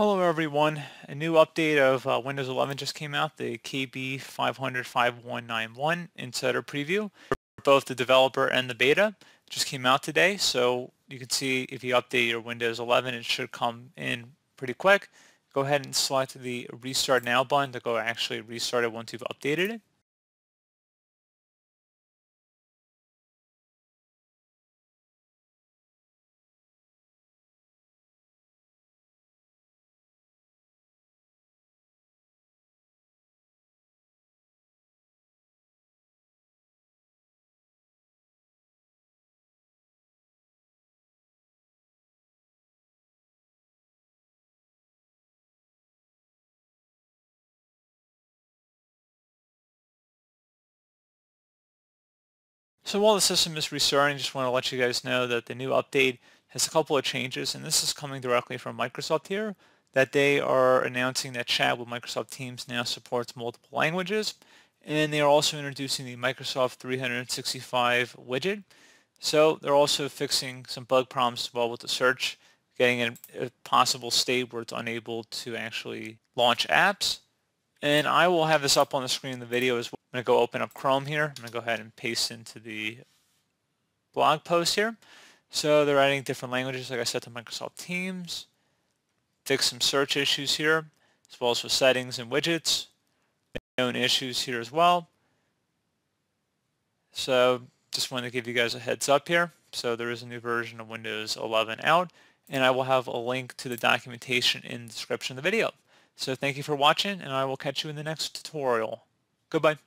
Hello everyone. A new update of uh, Windows 11 just came out, the KB500-5191 Insider Preview both the developer and the beta. Just came out today, so you can see if you update your Windows 11, it should come in pretty quick. Go ahead and select the Restart Now button to go actually restart it once you've updated it. So while the system is restarting, I just want to let you guys know that the new update has a couple of changes, and this is coming directly from Microsoft here, that they are announcing that chat with Microsoft Teams now supports multiple languages, and they are also introducing the Microsoft 365 widget. So they're also fixing some bug problems as well with the search, getting in a possible state where it's unable to actually launch apps. And I will have this up on the screen in the video as well. I'm going to go open up Chrome here. I'm going to go ahead and paste into the blog post here. So they're adding different languages, like I said, to Microsoft Teams. Fix some search issues here, as well as for settings and widgets. Known issues here as well. So just wanted to give you guys a heads up here. So there is a new version of Windows 11 out, and I will have a link to the documentation in the description of the video. So thank you for watching, and I will catch you in the next tutorial. Goodbye.